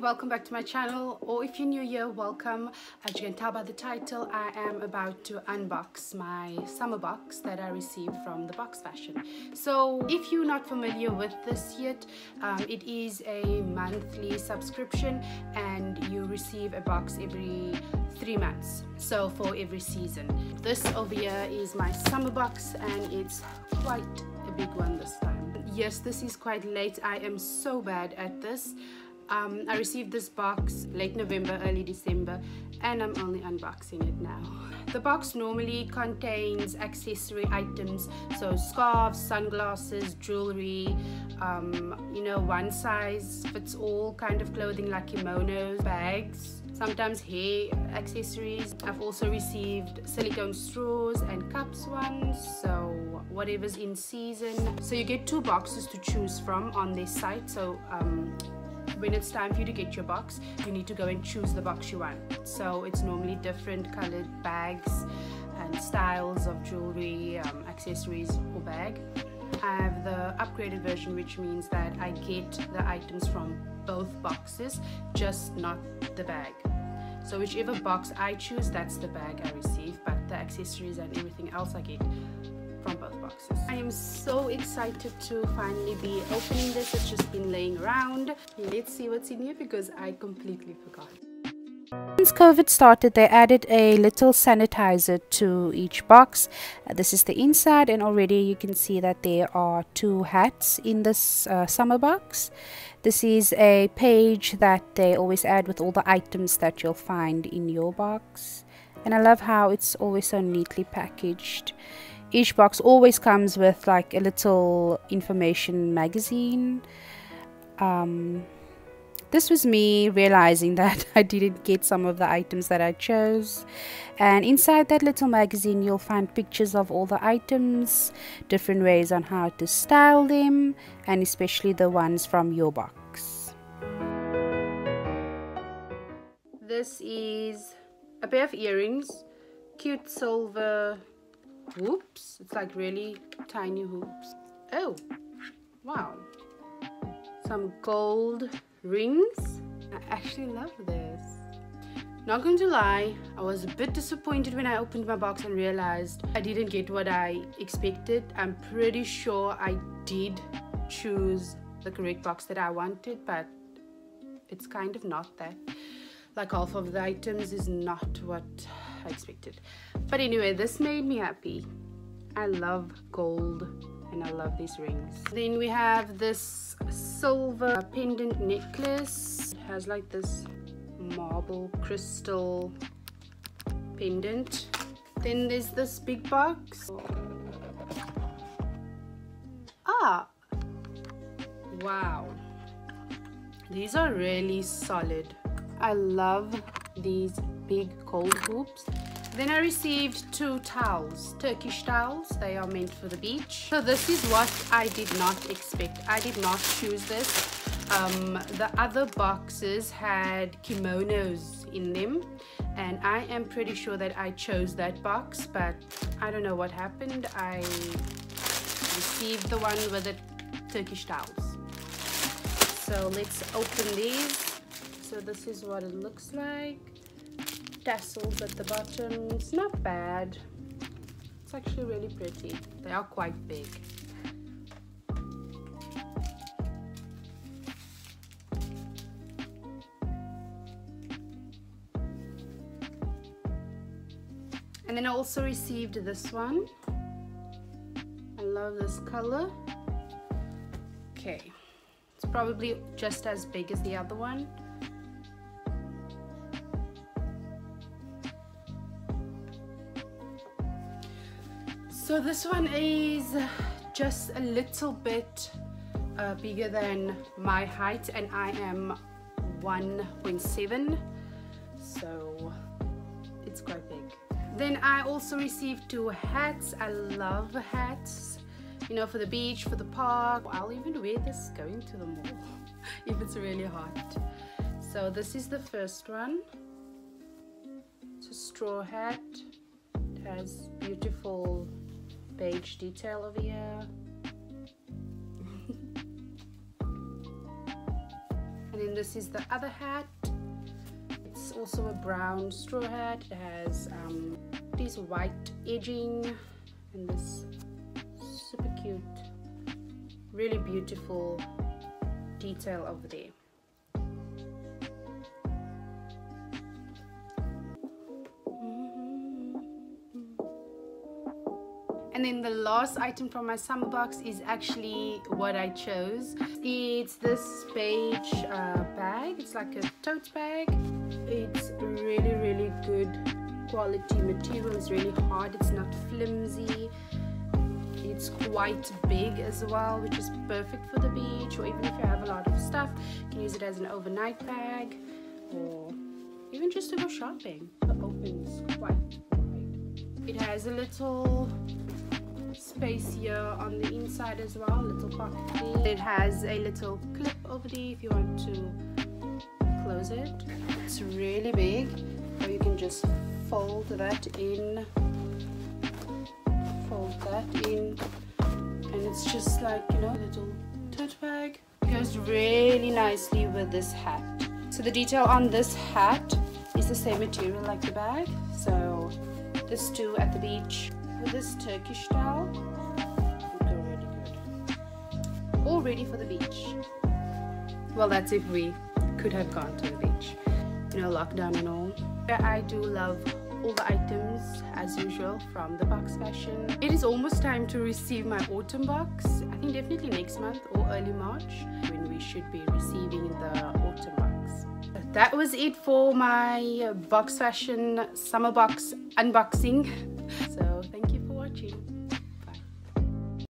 welcome back to my channel or if you're new here welcome. As you can tell by the title I am about to unbox my summer box that I received from the box fashion. So if you're not familiar with this yet um, it is a monthly subscription and you receive a box every three months so for every season. This over here is my summer box and it's quite a big one this time. Yes this is quite late. I am so bad at this um, I received this box late November, early December, and I'm only unboxing it now. The box normally contains accessory items, so scarves, sunglasses, jewelry, um, you know, one size fits all kind of clothing like kimonos, bags, sometimes hair accessories. I've also received silicone straws and cups ones, so whatever's in season. So you get two boxes to choose from on this site. So um, when it's time for you to get your box you need to go and choose the box you want. So it's normally different colored bags and styles of jewelry um, accessories or bag. I have the upgraded version which means that I get the items from both boxes just not the bag. So whichever box I choose that's the bag I receive but the accessories and everything else I get from both boxes. I am so excited to finally be opening this. It's just been laying around. Let's see what's in here because I completely forgot. Since COVID started, they added a little sanitizer to each box. Uh, this is the inside and already you can see that there are two hats in this uh, summer box. This is a page that they always add with all the items that you'll find in your box. And I love how it's always so neatly packaged each box always comes with like a little information magazine. Um, this was me realizing that I didn't get some of the items that I chose. And inside that little magazine you'll find pictures of all the items different ways on how to style them and especially the ones from your box. This is a pair of earrings cute silver Whoops! It's like really tiny hoops. Oh, wow. Some gold rings. I actually love this. Not going to lie, I was a bit disappointed when I opened my box and realized I didn't get what I expected. I'm pretty sure I did choose the correct box that I wanted, but it's kind of not that. Like half of the items is not what I expected. But anyway, this made me happy. I love gold and I love these rings. Then we have this silver pendant necklace. It has like this marble crystal pendant. Then there's this big box. Ah! Wow. These are really solid. I love these big cold hoops. Then I received two towels, Turkish towels. They are meant for the beach. So this is what I did not expect. I did not choose this. Um, the other boxes had kimonos in them and I am pretty sure that I chose that box but I don't know what happened. I received the one with the Turkish towels. So let's open these. So this is what it looks like tassels at the bottom. It's not bad. It's actually really pretty. They are quite big. And then I also received this one. I love this color. Okay, it's probably just as big as the other one. So this one is just a little bit uh, bigger than my height and I am 1.7 so it's quite big. Then I also received two hats. I love hats, you know, for the beach, for the park. I'll even wear this going to the mall if it's really hot. So this is the first one. It's a straw hat. It has beautiful beige detail over here. and then this is the other hat. It's also a brown straw hat. It has um, this white edging and this super cute really beautiful detail over there And then the last item from my summer box is actually what I chose. It's this beige uh, bag. It's like a tote bag. It's really, really good quality material. It's really hard. It's not flimsy. It's quite big as well, which is perfect for the beach or even if you have a lot of stuff, you can use it as an overnight bag or even just to go shopping. It opens quite wide. It has a little space here on the inside as well, little pocket. It has a little clip over there if you want to close it. It's really big, or you can just fold that in, fold that in, and it's just like, you know, a little tote bag. It goes really nicely with this hat. So the detail on this hat is the same material like the bag. So this too at the beach with this Turkish towel would go really good. All ready for the beach. Well, that's if we could have gone to the beach. You know, lockdown and all. But I do love all the items as usual from the box fashion. It is almost time to receive my autumn box. I think definitely next month or early March when we should be receiving the autumn box. That was it for my box fashion summer box unboxing